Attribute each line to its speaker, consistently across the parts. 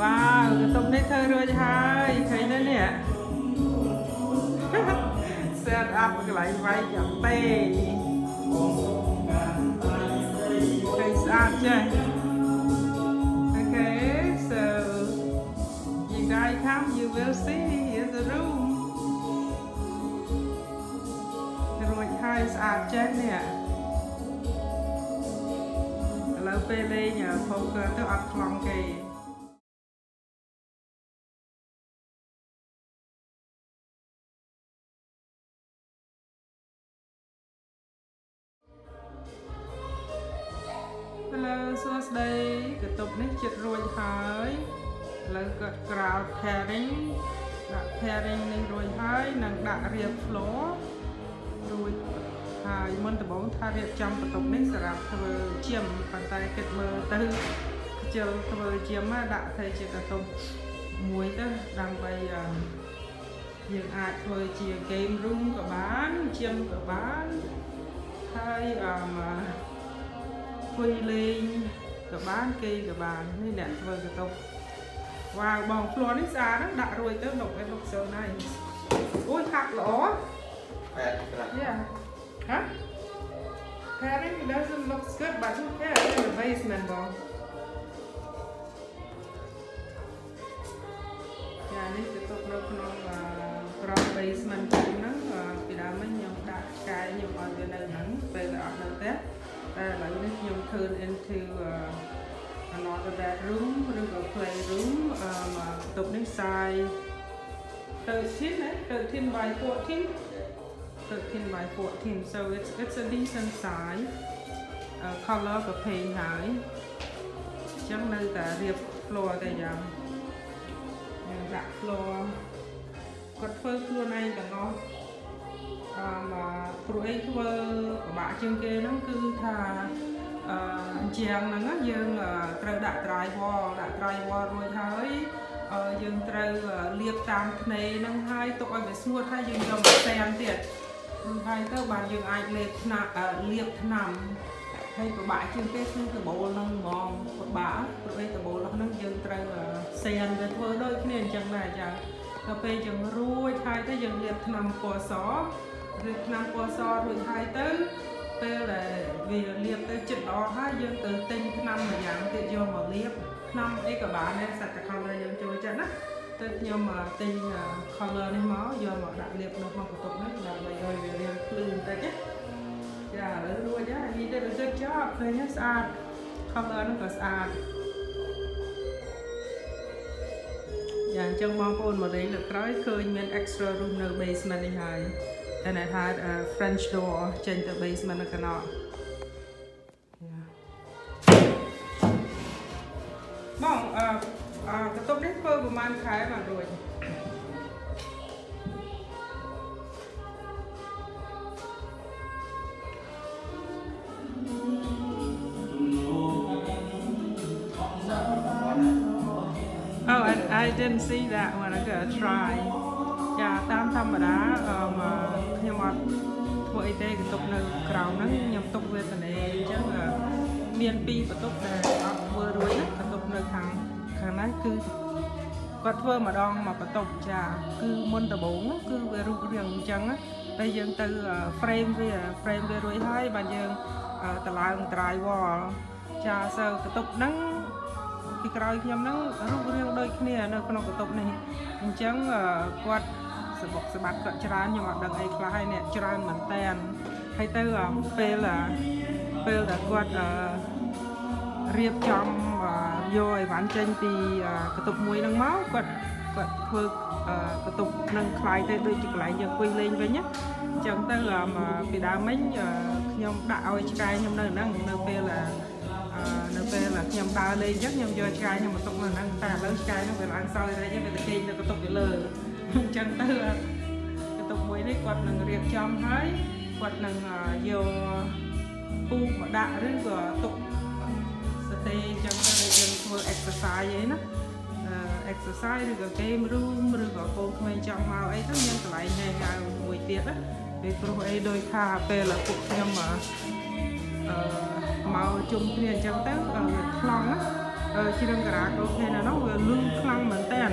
Speaker 1: វ៉ាវកន្ទប់នេះធ្វើរួចហើយឃើញទេនេះ set up កន្លែងវាយយ៉ាប៉េឃើញស្អាតចេះ Okay so you guys come you will see here's the room រួចហើយស្អាតចេះនេះ ឥឡូវពេលលេង poker ទៅអត់ខ្លងគេ Hello សួស្តីកន្ទប់នេះចិត្តរួចហើយឥឡូវគាត់ក្រោត pairing ដាក់ pairing នេះរួចហើយនិងដាក់រៀប floor រួច ហើយមុនដំបូងថារៀបចំបន្ទប់នេះសម្រាប់ធ្វើជាមប៉ុន្តែគិតមើលទៅខ្ជិលធ្វើជាមដាក់ទៅជាកន្ទប់មួយទៅដើម្បីយើងអាចធ្វើជា game room ក៏បានជាមក៏បានហើយអឺអង្គុយលេងក៏បានគេក៏បាននេះអ្នកធ្វើកតុកវ៉ាវបងផ្លន់នេះស្អាតណាស់ដាក់រួចទៅ look it looks so nice អូយហាក់ល្អ
Speaker 2: Pad ខ្លះ
Speaker 1: Yeah huh Pairing doesn't look good but who cares in the basement បងយ៉ានេះកតុកនៅក្នុងក្រោម basement ហ្នឹងពីដើមមិញខ្ញុំដាក់ឆ្កែខ្ញុំឲ្យវានៅហ្នឹងពេលតែអត់នៅផ្ទះតែឥឡូវនេះខ្ញុំ turn into uh, another bedroom ឬក៏ playroom អឺបន្ទប់នេះ size 13ណា13 by 14 13 by 14 so it's it's a decent size uh, color ក៏ pay ហើយអញ្ចឹងនៅតែរៀប floor តែយ៉ាងយើងដាក់ floor គាត់ធ្វើខ្លួនឯងទាំងអស់អឺព្រោះអីធ្វើពិបាកជាងគេហ្នឹងគឺថាអឺជាងហ្នឹងយើងត្រូវដាក់ dry wall ដាក់ dry wall រួចហើយយើងត្រូវលាបតាមភ្នែហ្នឹងហើយទុកឲ្យវាស្ងួតហើយយើងយកមកសែនទៀត ហើយទៅបានយើងអាចលេបថ្នាំលាបថ្នាំហើយពិបាកជាងគេគឺដបូលហ្នឹងហ្មងពិបាកព្រោះឯដបូលហ្នឹងយើងត្រូវសែនទៅធ្វើដូចគ្នាអញ្ចឹងដែរចាដល់ពេលយើងរួចហើយទៅយើងលាបថ្នាំពណ៌សឬថ្នាំពណ៌សរួចហើយទៅពេលដែលវាលាបទៅចិត្តល្អហើយយើងទៅទិញថ្នាំមួយយ៉ាងទៀតយកមកលាបថ្នាំអីក៏បានដែរសាច់ត color យើងចូលចិត្តណាទៅខ្ញុំទិញ color នេះមកយកមកដាក់លាបនៅក្នុងបន្ទប់នេះដើម្បីឲ្យវា រាងភ្លឺបន្តិចណាចាឥឡូវរួចហើយ he did a good job ឃើញស្អាត color នោះក៏ស្អាតយ៉ាងអញ្ចឹងបងប្អូនមកលេងលើក្រោយឃើញមាន extra room នៅ basement នេះហើយ and it had a French door ចេញទៅ basement នៅកណ្ដោបងអឺអឺកតុបនេះធ្វើប្រហែលខែបានរួច didn't see that one. I'm gonna try. ចាតាមធម្មតាអឺខ្ញុំអត់ធ្វើអីទេកន្ទុកនៅក្រោមហ្នឹងខ្ញុំទុកវេទនាអញ្ចឹងមានពីរបន្ទុកដែលអត់ធ្វើរួចណាកន្ទុកនៅខាងខាងហ្នឹងគឺគាត់ធ្វើម្ដងមកបន្ទុកចា គឺមុនដំបូងគឺវារូបរាងអញ្ចឹងតែយើងទៅ frame វា frame វារួចហើយបាទយើងតឡើង dry wall ចាសើកន្ទុកហ្នឹង ពីក្រោយខ្ញុំហ្នឹងរូបរាងដូចគ្នានៅក្នុងបន្ទប់នេះអញ្ចឹងគាត់សបុកសបាត់គាត់ច្រើនខ្ញុំអត់ដឹងអីខ្លះហើយអ្នកច្រើនមែនតែនហើយទៅពេលពេលដែលគាត់រៀបចំយកអីវ៉ាន់ចេញពីបន្ទប់មួយហ្នឹងមកគាត់គាត់ធ្វើបន្ទប់នឹងคล้ายទៅដូចជាកន្លែងយើងអង្គុយលេងវិញណាអញ្ចឹងទៅពីដើមមិញខ្ញុំដាក់ឲ្យឆ្កែខ្ញុំនៅហ្នឹងនៅពេល នៅពេលខ្ញុំដើរលេងអញ្ចឹងខ្ញុំយកឆ្កែខ្ញុំមកទុកនៅហ្នឹងតែឥឡូវឆ្កែហ្នឹងវាឡើងសល់រែកវាទៅគេងនៅកន្ទប់វាលើអញ្ចឹងទៅកន្ទប់មួយនេះគាត់នឹងរៀបចំហើយគាត់នឹងយកពូកមកដាក់ឬក៏ទុកស្ទេអញ្ចឹងទៅយើងធ្វើ exercise អីណា exercise ឬក៏ game room ឬក៏កូនក្មេងចង់មកអីទៅមានកន្លែងហែងហៅមួយទៀតណាពេលព្រោះអីដោយថាពេលពួកខ្ញុំអឺ មកជុំគ្នាអញ្ចឹងទៅវាថ្លង់ណាជ្រៀងការ៉ាអូខេនៅនោះវាលឺខ្លាំងមែនតើ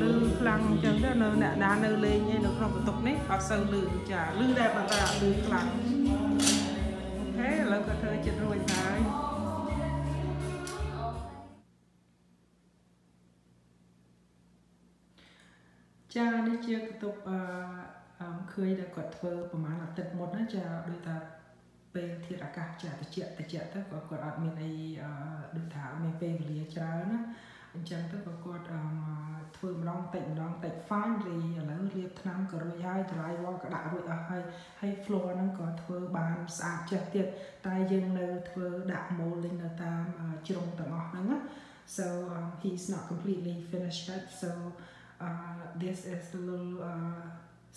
Speaker 1: លឺខ្លាំងអញ្ចឹងទៅនៅអ្នកណានៅលេងឯនៅក្នុងបន្ទប់នេះអត់សូវលឺចាលឺដែរប៉ុន្តែអត់លឺខ្លាំងអូខេឥឡូវក៏ធ្វើចិត្តរួចហើយចានេះជាបន្ទប់អឺឃើញតែគាត់ធ្វើប្រហែលអាទិត្យមុនណាចាដូចថា ពេលធាតុអាកាសចាត្រជាក់ត្រជាក់ទៅក៏គាត់អត់មានអីដូចថាមានពេលវេលាច្រើនណាអញ្ចឹងទៅក៏គាត់ធ្វើម្ដងតិចម្ដងតិច finally ឥឡូវលាបថ្នាំក៏រួចហើយ dry wall ក៏ដាក់រួចអស់ហើយហើយ floor ហ្នឹងក៏ធ្វើបានស្អាតចេះទៀតតែយើងនៅធ្វើដាក់ molding នៅតាមជ្រុងទាំងអស់ហ្នឹងណា so um, he's not completely finished yet so uh, this is the little uh,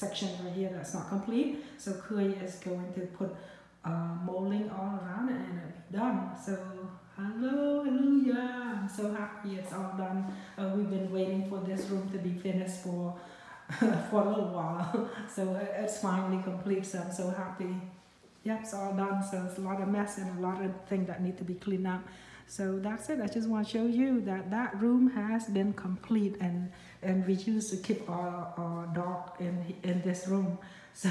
Speaker 1: section right here that's not complete so Kui is going to put uh, molding all around it and it's done. So hello, hallelujah. I'm so happy it's all done. Uh, we've been waiting for this room to be finished for for a little while. so it's finally complete. So I'm so happy. Yep, it's all done. So it's a lot of mess and a lot of things that need to be cleaned up. So that's it. I just want to show you that that room has been complete and and we used to keep our, our dog in in this room. So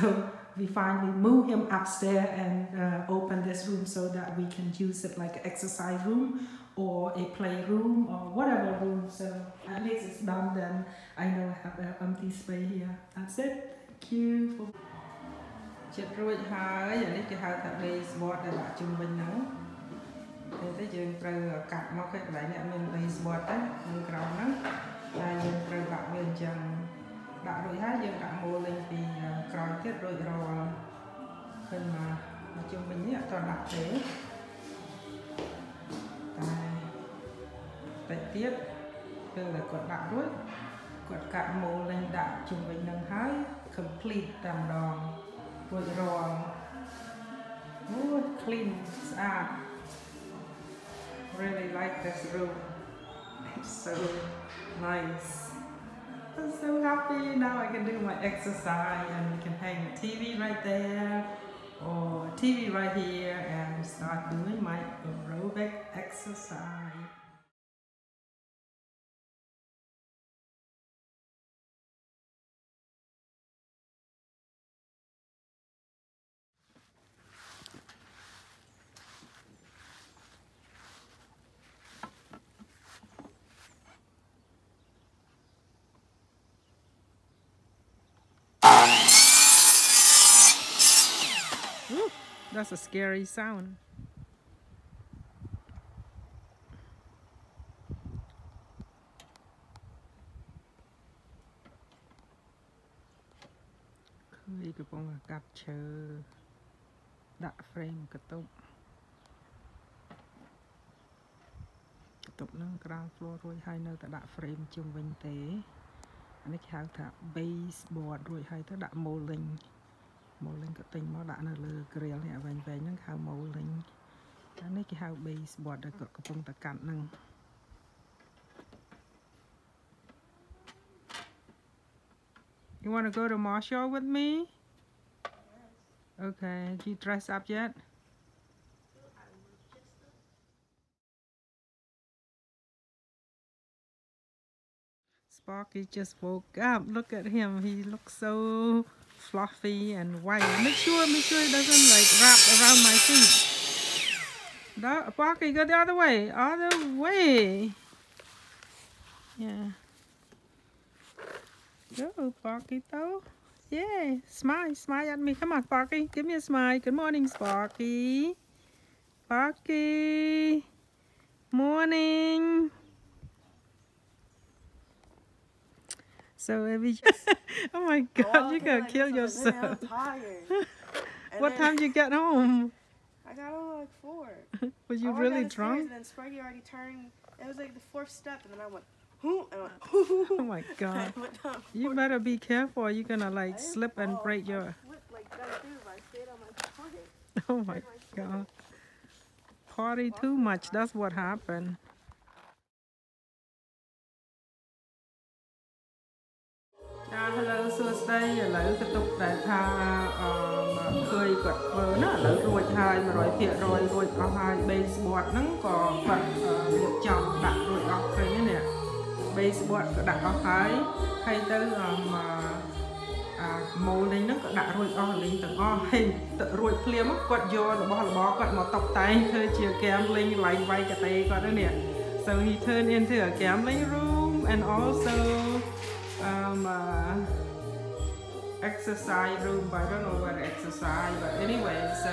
Speaker 1: we finally move him upstairs and uh, open this room so that we can use it like an exercise room or a playroom or whatever room. So at least it's done then. I know I have an empty space here. That's it. Thank you. For ចិត្តរួចហើយអានេះគេហៅថា base board ដែលដាក់ជុំវិញហ្នឹងពេលទៅយើងត្រូវកាត់មកឲ្យកន្លែងនេះមាន base board ទៅនៅក្រោមហ្នឹងតែយើងត្រូវដាក់វាអញ្ចឹង ដាក់រួចហើយយើងដាក់ម៉ូលេងពីក្រោយទៀតរួចរាល់ឃើញមកមកជុំវិញនេះអត់តដាក់ទេតែតិចទៀតពេលដែលគាត់ដាក់រួចគាត់កាត់ម៉ូលេងដាក់ជុំវិញនឹងហើយ complete តែម្ដងរួចរាល់អូ clean ស្អាត really like this room it's so nice I'm so happy now I can do my exercise and we can hang a TV right there or TV right here and start doing my aerobic exercise. That's a scary sound. ឃើញកំពុងកាប់ឈើដាក់ frame កតុបកតុបនឹងក្រៅ floor រួចហើយនៅតែដាក់ frame ជុំវិញទេអានេះគេហៅថា base board រួចហើយទៅដាក់ molding ម៉ូលិងក៏ទិញមកដាក់នៅលើ grill នេះវែងវែងហ្នឹងហៅម៉ូលិងអានេះគេហៅ base board ដែលគាត់កំពុងតែកាត់ហ្នឹង You want to go to Marshall with me? Okay. Did you dress up yet? Sparky just woke up. Look at him. He looks so fluffy and white. Make sure, make sure it doesn't like wrap around my feet. That, Parker, go the other way, other way. Yeah. Go, Sparky, though. Yeah, smile, smile at me. Come on, Sparky, give me a smile. Good morning, Sparky. Sparky. Morning. So every oh my god, oh, you're gonna kill yourself. I'm tired. what time did you get home?
Speaker 3: I got home like four.
Speaker 1: Was you really drunk?
Speaker 3: And then already turned. It was like the fourth step, and then I went. Whoo, and I went
Speaker 1: oh my god! you better be careful. You're gonna like slip and oh, break your.
Speaker 3: Like
Speaker 1: oh my god! Party too much. That's what happened. Hello សួស្តីឥឡូវកតុកដែលថាអឺឃើញគាត់ធ្វើណាឥឡូវរួចហើយ100%រួចអស់ហើយ base board ហ្នឹងក៏គាត់រៀបចំដាក់រួចអស់ឃើញនេះ base board ក៏ដាក់អស់ហើយហើយទៅអឺអា molding ហ្នឹងក៏ដាក់រួចអស់លេងទាំងអស់ហើយទឹករួចភ្លាមគាត់យករបស់របរគាត់មកតុបតែងធ្វើជា gambling ឡៃវាយកតេគាត់នេះ so he turned into a gambling room and also um uh, exercise room but I don't know what exercise but anyway so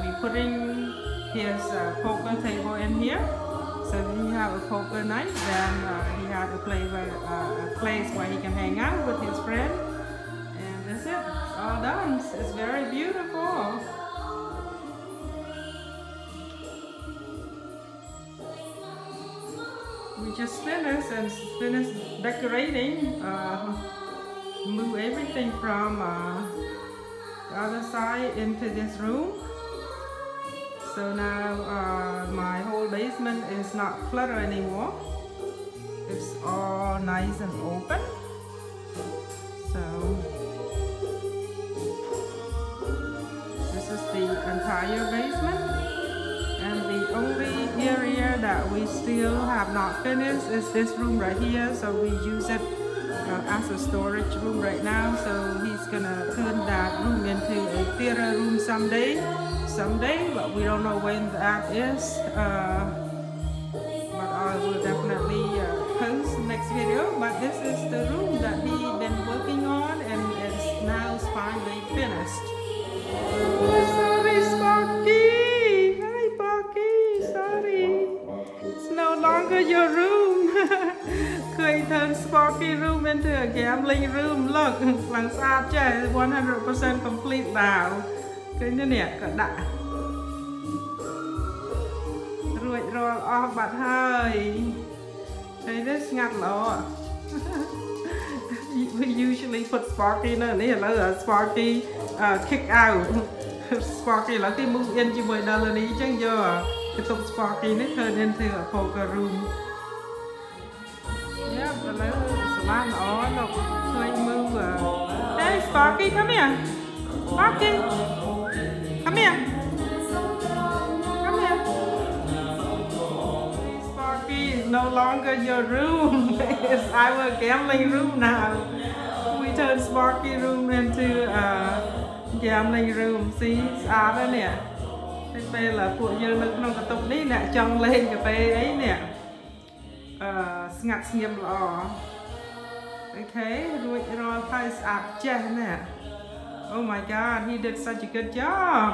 Speaker 1: we putting his uh, poker table in here. So he have a poker night then uh, he have a play where, uh, a place where he can hang out with his friend. And that's it. All done. It's very beautiful just finished and finished decorating uh, move everything from uh, the other side into this room. So now uh, my whole basement is not clutter anymore. It's all nice and open. So this is the entire basement and the only area that we still have not finished is this room right here. So we use it uh, as a storage room right now. So he's gonna turn that room into a theater room someday. Someday but we don't know when that is. Uh, but I will definitely uh, post next video. But this is the room that he been working on and it's now finally finished turn Sparky room into a gambling room look ខ្លាំងស្អាតចេះ100% complete ដែរឃើញទេនេះក៏ដាក់រួចរាល់អស់បាត់ហើយហើយនេះស្ងាត់ល្អ we usually put Sparky នៅនេះឥឡូវ Sparky uh, kick out Sparky ឥឡូវគេ move in ជាមួយ Delany អញ្ចឹងយកកន្ទប់ Sparky នេះ turn into a poker room យ៉ា ឥឡូវសម្អាតល្អលោកឃើញ move Hey Sparky come here Sparky come here come here Sparky is no longer your room it's our gambling room now we turn Sparky room into a gambling room see ស្អាតហើយនេះពេលពេលពួកយើងនៅក្នុងកន្ទប់នេះអ្នកចង់លេងកាហ្វេអីនេះ អឺស្ងាត់ស្ងៀមល្អអូខេរួចរាល់ហើយស្អាតចេះណា Oh my god he did such a good job